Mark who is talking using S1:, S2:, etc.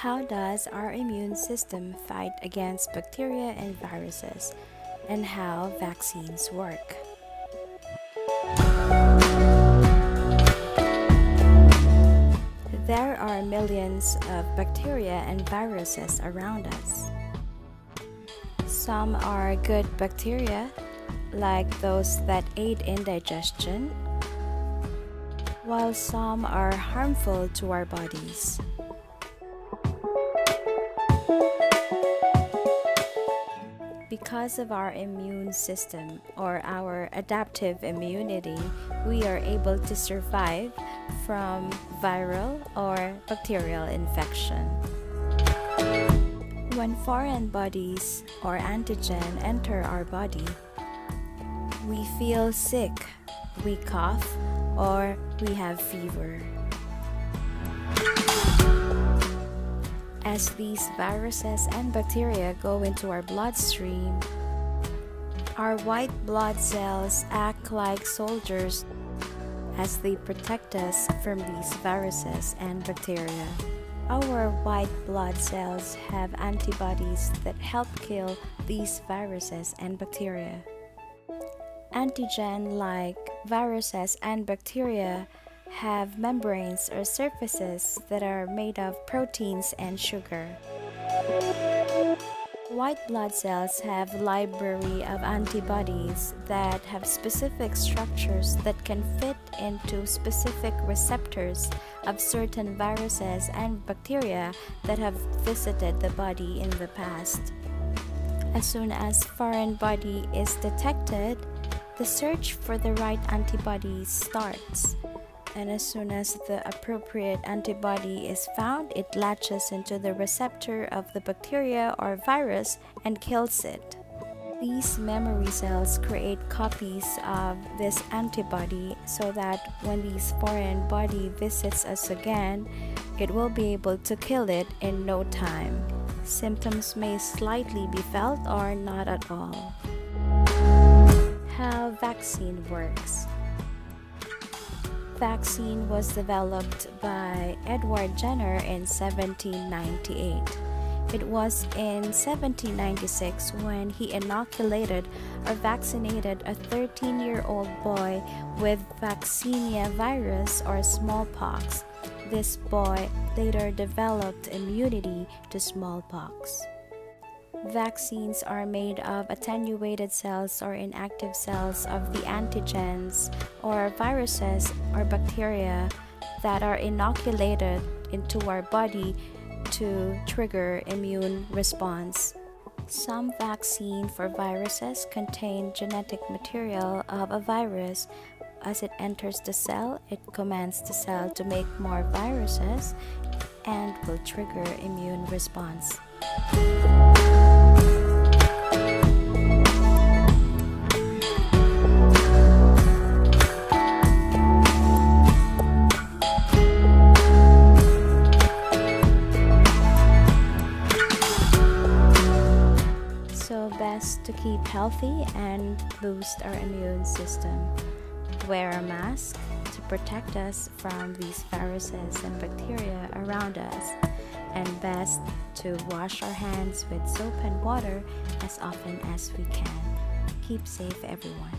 S1: How does our immune system fight against bacteria and viruses, and how vaccines work? There are millions of bacteria and viruses around us. Some are good bacteria, like those that aid in digestion, while some are harmful to our bodies. Because of our immune system or our adaptive immunity, we are able to survive from viral or bacterial infection. When foreign bodies or antigen enter our body, we feel sick, we cough, or we have fever. As these viruses and bacteria go into our bloodstream, our white blood cells act like soldiers as they protect us from these viruses and bacteria. Our white blood cells have antibodies that help kill these viruses and bacteria. Antigen like viruses and bacteria have membranes or surfaces that are made of proteins and sugar. White blood cells have a library of antibodies that have specific structures that can fit into specific receptors of certain viruses and bacteria that have visited the body in the past. As soon as foreign body is detected, the search for the right antibody starts and as soon as the appropriate antibody is found, it latches into the receptor of the bacteria or virus and kills it. These memory cells create copies of this antibody so that when this foreign body visits us again, it will be able to kill it in no time. Symptoms may slightly be felt or not at all. How vaccine works vaccine was developed by Edward Jenner in 1798. It was in 1796 when he inoculated or vaccinated a 13 year old boy with vaccinia virus or smallpox. This boy later developed immunity to smallpox. Vaccines are made of attenuated cells or inactive cells of the antigens or viruses or bacteria that are inoculated into our body to trigger immune response. Some vaccine for viruses contain genetic material of a virus. As it enters the cell, it commands the cell to make more viruses and will trigger immune response. To keep healthy and boost our immune system. Wear a mask to protect us from these viruses and bacteria around us, and best to wash our hands with soap and water as often as we can. Keep safe, everyone.